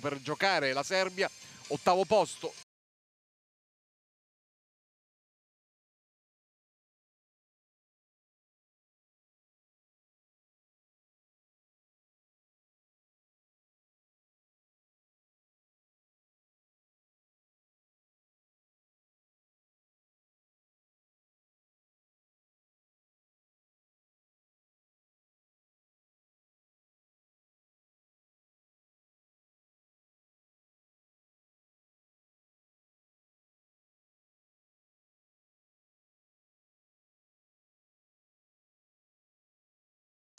per giocare la Serbia, ottavo posto.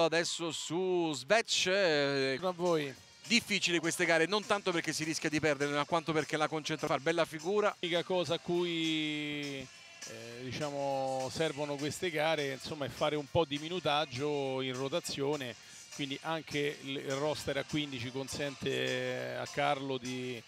Adesso su Svec. eh, A voi. difficili queste gare, non tanto perché si rischia di perdere, ma quanto perché la concentra far bella figura. L'unica cosa a cui eh, diciamo, servono queste gare insomma, è fare un po' di minutaggio in rotazione, quindi anche il roster a 15 consente a Carlo di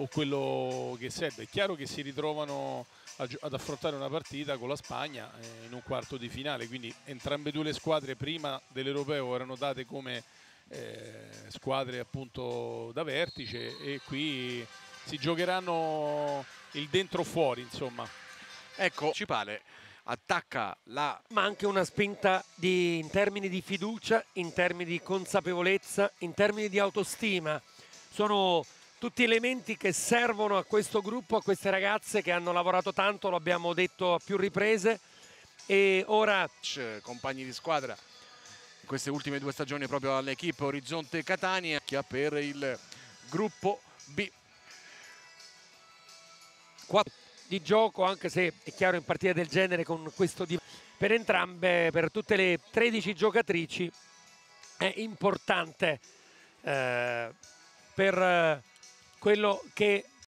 o quello che serve. È chiaro che si ritrovano ad affrontare una partita con la Spagna eh, in un quarto di finale, quindi entrambe due le squadre prima dell'Europeo erano date come eh, squadre appunto da vertice e qui si giocheranno il dentro fuori insomma Ecco, principale attacca la ma anche una spinta di- in termini di fiducia, in termini di consapevolezza, in termini di autostima. Sono tutti elementi che servono a questo gruppo, a queste ragazze che hanno lavorato tanto, lo abbiamo detto a più riprese e ora c- compagni di squadra in queste ultime due stagioni proprio all'equipe Orizzonte Catania che ha per il gruppo B. quattro di gioco, anche se è chiaro in partite del genere con questo di... per entrambe, per tutte le 13 giocatrici è importante eh, per quello che